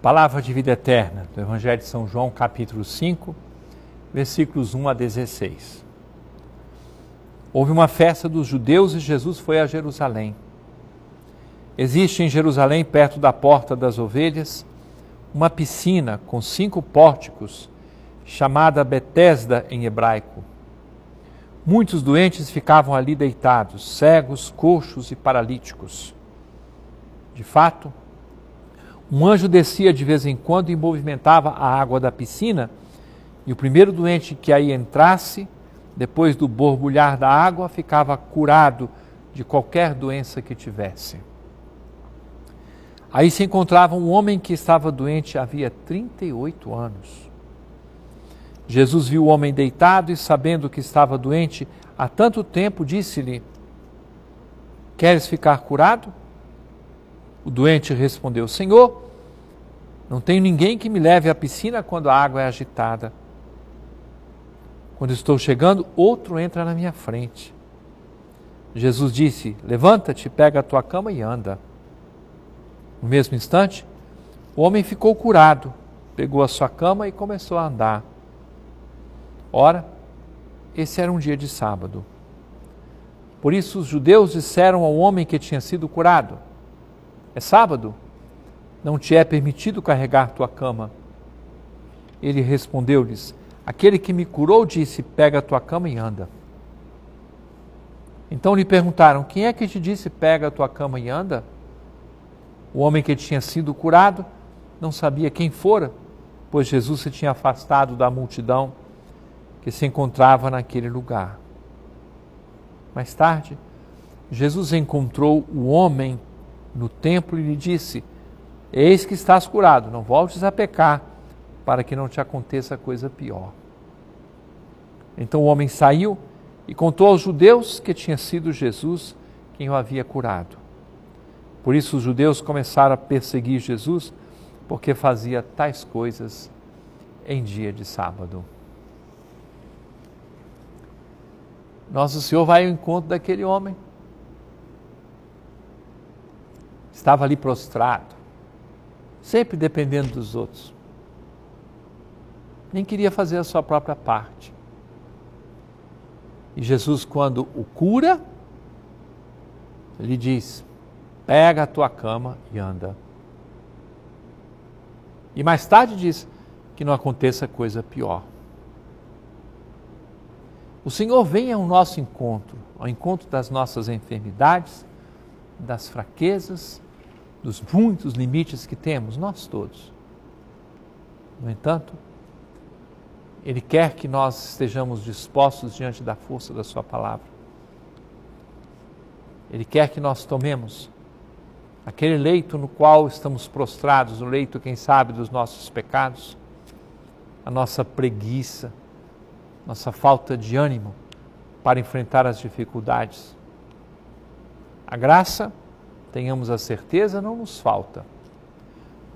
Palavra de vida eterna, do Evangelho de São João, capítulo 5, versículos 1 a 16. Houve uma festa dos judeus e Jesus foi a Jerusalém. Existe em Jerusalém, perto da Porta das Ovelhas, uma piscina com cinco pórticos, chamada Betesda em hebraico. Muitos doentes ficavam ali deitados, cegos, coxos e paralíticos. De fato, um anjo descia de vez em quando e movimentava a água da piscina, e o primeiro doente que aí entrasse, depois do borbulhar da água, ficava curado de qualquer doença que tivesse. Aí se encontrava um homem que estava doente havia 38 anos. Jesus viu o homem deitado e, sabendo que estava doente há tanto tempo, disse-lhe: Queres ficar curado? O doente respondeu: Senhor, não tenho ninguém que me leve à piscina quando a água é agitada. Quando estou chegando, outro entra na minha frente. Jesus disse: Levanta-te, pega a tua cama e anda. No mesmo instante, o homem ficou curado, pegou a sua cama e começou a andar. Ora, esse era um dia de sábado. Por isso os judeus disseram ao homem que tinha sido curado: é sábado, não te é permitido carregar tua cama. Ele respondeu-lhes: Aquele que me curou disse: Pega a tua cama e anda. Então lhe perguntaram: Quem é que te disse: Pega a tua cama e anda? O homem que tinha sido curado não sabia quem fora, pois Jesus se tinha afastado da multidão que se encontrava naquele lugar. Mais tarde, Jesus encontrou o homem no templo e lhe disse: Eis que estás curado, não voltes a pecar, para que não te aconteça coisa pior. Então o homem saiu e contou aos judeus que tinha sido Jesus quem o havia curado. Por isso os judeus começaram a perseguir Jesus, porque fazia tais coisas em dia de sábado. Nosso Senhor vai ao encontro daquele homem estava ali prostrado, sempre dependendo dos outros. Nem queria fazer a sua própria parte. E Jesus, quando o cura, lhe diz: pega a tua cama e anda. E mais tarde diz que não aconteça coisa pior. O Senhor vem ao nosso encontro, ao encontro das nossas enfermidades, das fraquezas, dos muitos limites que temos, nós todos. No entanto, Ele quer que nós estejamos dispostos diante da força da Sua palavra. Ele quer que nós tomemos aquele leito no qual estamos prostrados, o leito, quem sabe, dos nossos pecados, a nossa preguiça, nossa falta de ânimo para enfrentar as dificuldades. A graça tenhamos a certeza, não nos falta.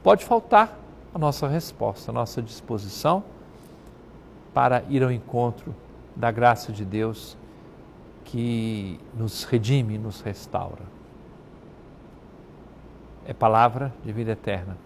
Pode faltar a nossa resposta, a nossa disposição para ir ao encontro da graça de Deus que nos redime, nos restaura. É palavra de vida eterna.